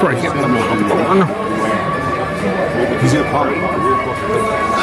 Sorry, get them on. He's gonna call me.